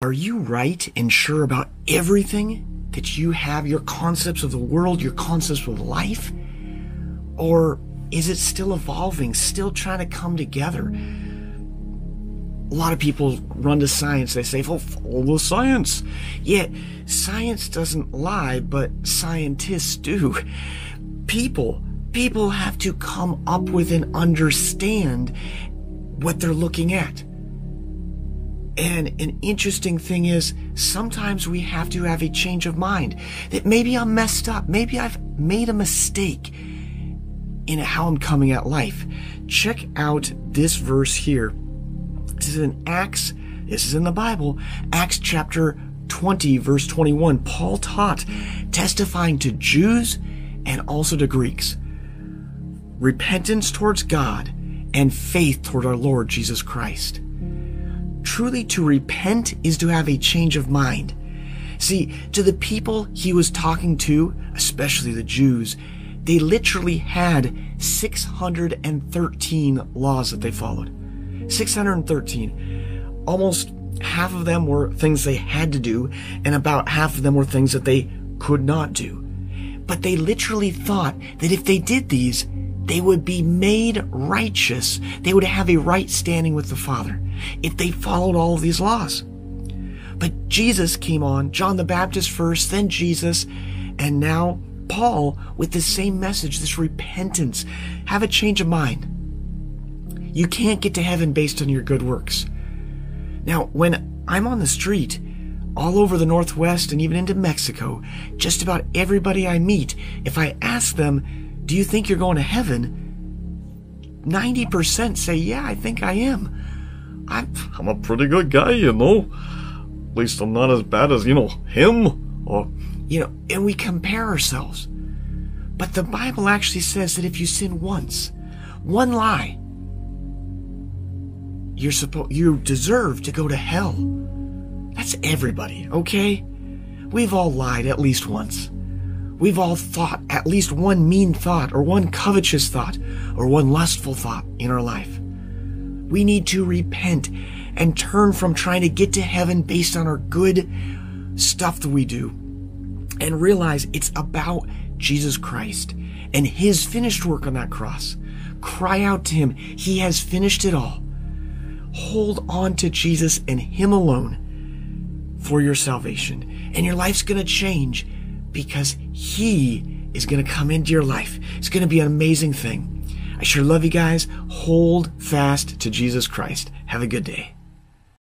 Are you right and sure about everything that you have, your concepts of the world, your concepts of life? Or is it still evolving, still trying to come together? A lot of people run to science. They say, well, follow the science. Yet, science doesn't lie, but scientists do. People, people have to come up with and understand what they're looking at. And an interesting thing is, sometimes we have to have a change of mind that maybe I'm messed up. Maybe I've made a mistake in how I'm coming at life. Check out this verse here. This is in Acts, this is in the Bible, Acts chapter 20, verse 21. Paul taught, testifying to Jews and also to Greeks, repentance towards God and faith toward our Lord Jesus Christ. Truly, to repent is to have a change of mind. See, to the people he was talking to, especially the Jews, they literally had 613 laws that they followed. 613. Almost half of them were things they had to do, and about half of them were things that they could not do. But they literally thought that if they did these, they would be made righteous. They would have a right standing with the Father if they followed all of these laws. But Jesus came on, John the Baptist first, then Jesus, and now Paul with the same message, this repentance. Have a change of mind. You can't get to heaven based on your good works. Now, when I'm on the street, all over the Northwest and even into Mexico, just about everybody I meet, if I ask them, do you think you're going to heaven? 90% say, Yeah, I think I am. I'm, I'm a pretty good guy, you know. At least I'm not as bad as, you know, him. Or, you know, and we compare ourselves. But the Bible actually says that if you sin once, one lie, you're supposed, you deserve to go to hell. That's everybody, okay? We've all lied at least once. We've all thought at least one mean thought or one covetous thought or one lustful thought in our life. We need to repent and turn from trying to get to heaven based on our good stuff that we do and realize it's about Jesus Christ and his finished work on that cross. Cry out to him. He has finished it all. Hold on to Jesus and him alone for your salvation and your life's going to change because He is going to come into your life. It's going to be an amazing thing. I sure love you guys. Hold fast to Jesus Christ. Have a good day.